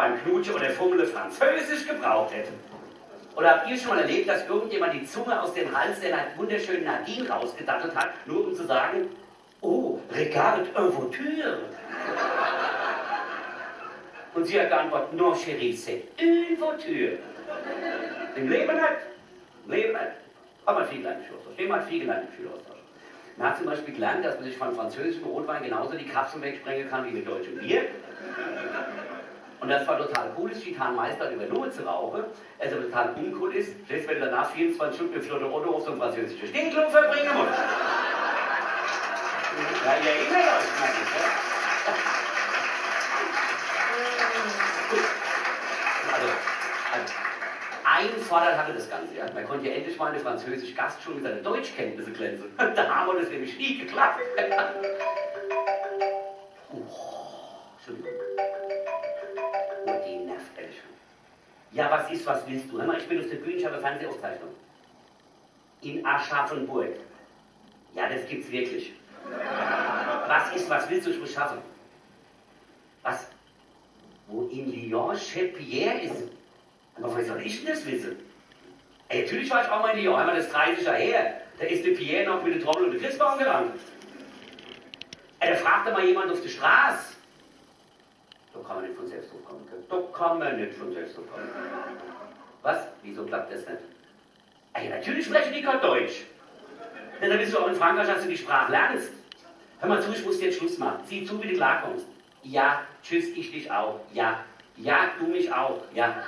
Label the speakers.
Speaker 1: beim Knutsche oder Fummele Französisch gebraucht hätte. Oder habt ihr schon mal erlebt, dass irgendjemand die Zunge aus dem Hals der wunderschönen Nadine rausgedattelt hat, nur um zu sagen, oh, regarde un voiture. Und sie hat geantwortet, non chérie, c'est une voiture. Im Leben nicht. Im Leben nicht. Aber viel gelernt im Schulaustausch. Dem hat viel gelernt im Schulaustausch. Man hat zum Beispiel gelernt, dass man sich von französischem Rotwein genauso die Kapseln wegsprengen kann wie mit deutschem Bier. Und das war total cool, ist Gitarrenmeister über Nummer zu rauchen. Also total uncool ist, selbst wenn du danach 24 Stunden mit flotte Otto auf so ein französisches Stinklung verbringen musst. Ja, ihr erinnert euch, meine ich, ja? Also, also, ein Vorteil hatte das Ganze, ja. Man konnte ja endlich mal eine französische Gastschule mit seinen Deutschkenntnisse glänzen. Da haben wir das nämlich nie geklappt. Ja, was ist, was willst du? Hör mal, ich bin auf der Bühne, ich habe eine Fernsehaufzeichnung. In Aschaffenburg. Ja, das gibt's wirklich. Was ist, was willst du, ich muss schaffen? Was? Wo in Lyon Pierre ist? Aber woher soll ich denn das wissen? Ey, natürlich war ich auch mal in Lyon, einmal das 30 Jahre her. Da ist der Pierre noch mit der Trommel und dem Christbaum gelangt. Ey, da fragte mal jemand auf der Straße. Da kann man nicht von selbst drauf kommen. Da kann man nicht von selbst kommen. Was? Wieso klappt das nicht? Ey, natürlich sprechen die kein Deutsch. Denn dann bist du auch in Frankreich, dass du die Sprache lernst. Hör mal zu, ich muss jetzt Schluss machen. Sieh zu, wie du klarkommst. Ja, tschüss, ich dich auch. Ja, ja, du mich auch. Ja.